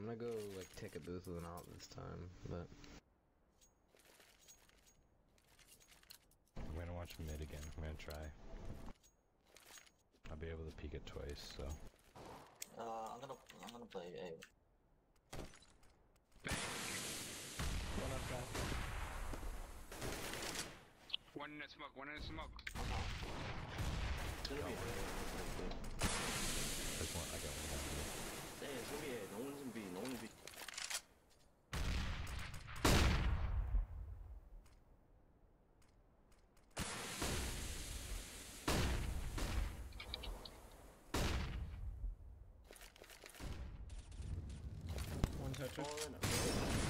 I'm gonna go like take a booth with an alt this time, but I'm gonna watch mid again. I'm gonna try. I'll be able to peek it twice, so. Uh, I'm gonna I'm gonna play A. One up back. One in the smoke, one in the smoke. hecho.